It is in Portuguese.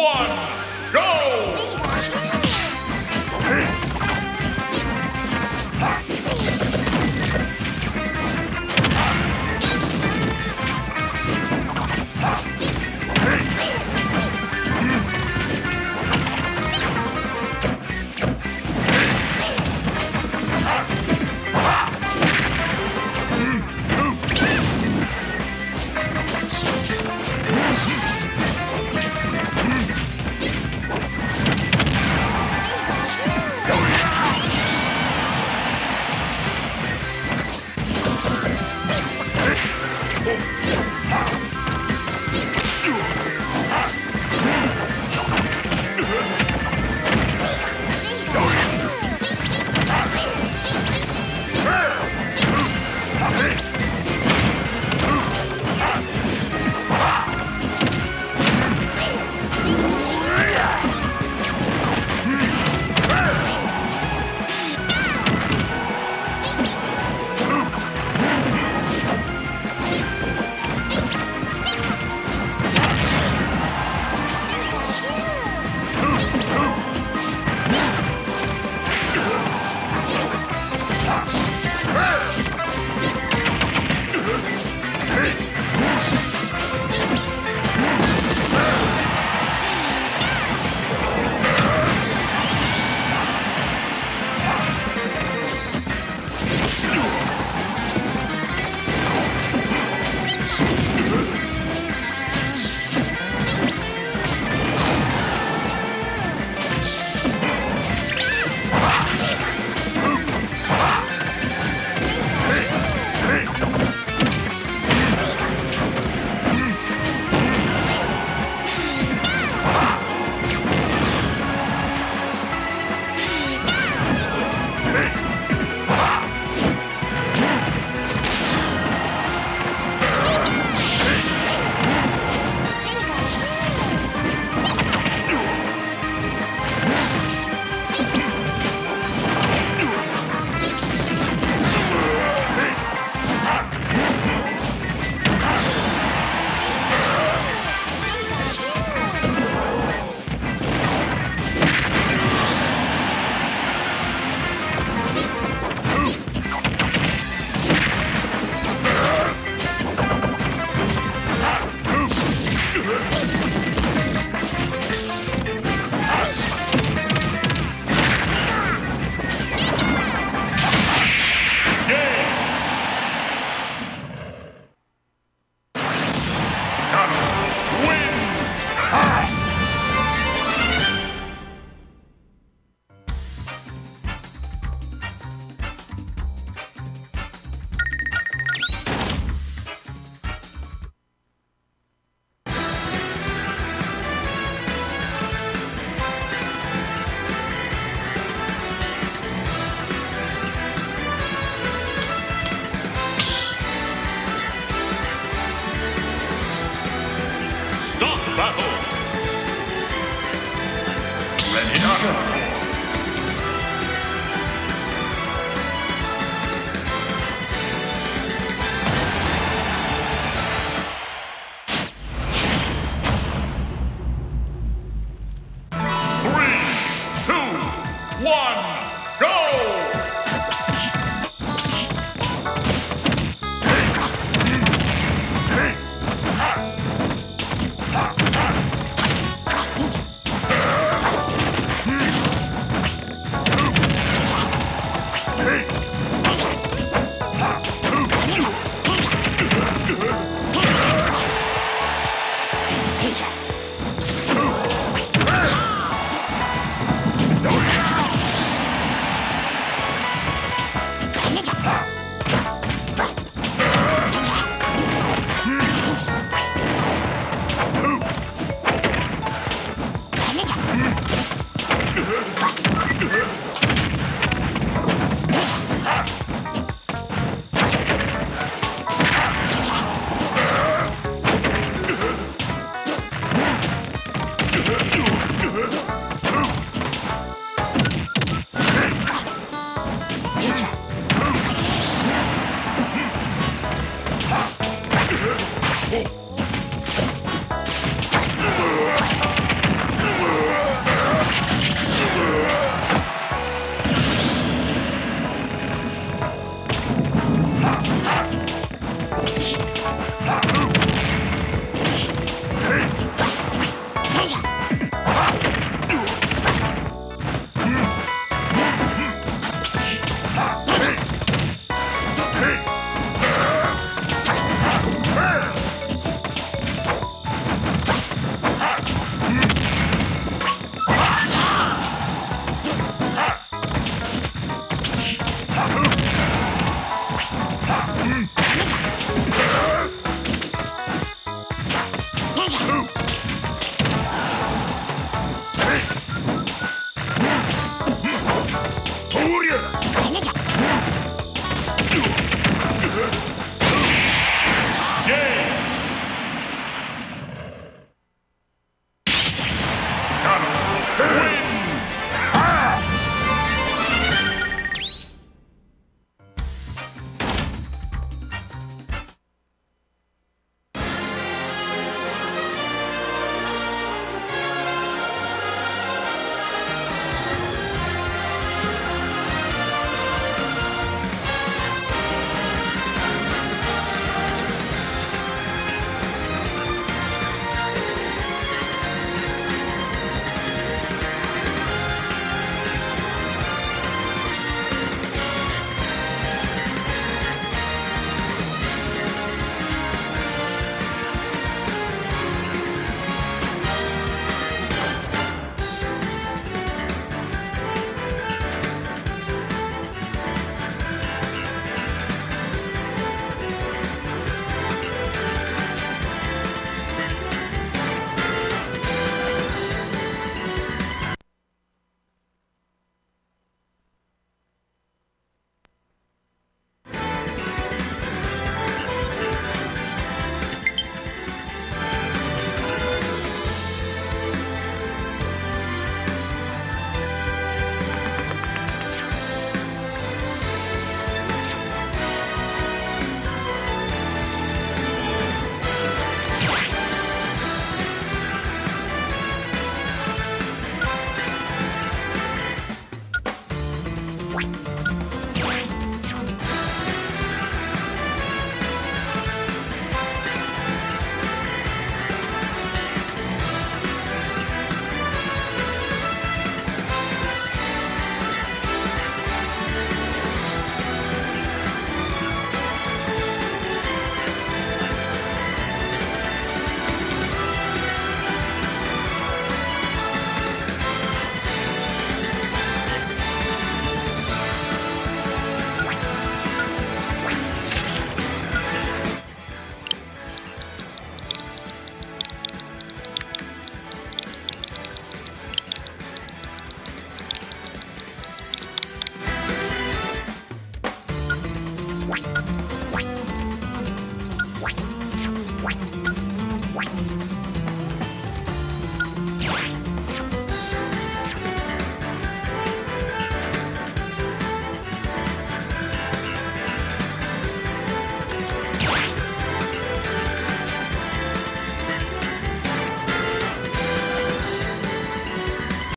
one, one. Ha! Ah!